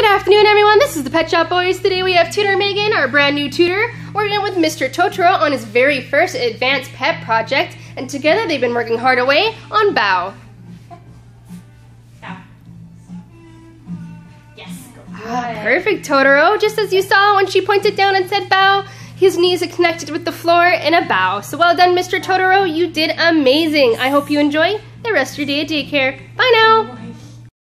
Good afternoon, everyone. This is the Pet Shop Boys. Today we have Tutor Megan, our brand new tutor, working with Mr. Totoro on his very first advanced pet project, and together they've been working hard away on Bow. Yes. Ah, perfect, Totoro. Just as you saw when she pointed down and said bow, his knees are connected with the floor in a bow. So well done, Mr. Totoro. You did amazing. I hope you enjoy the rest of your day at daycare. Bye now.